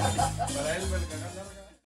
Para él, para el canal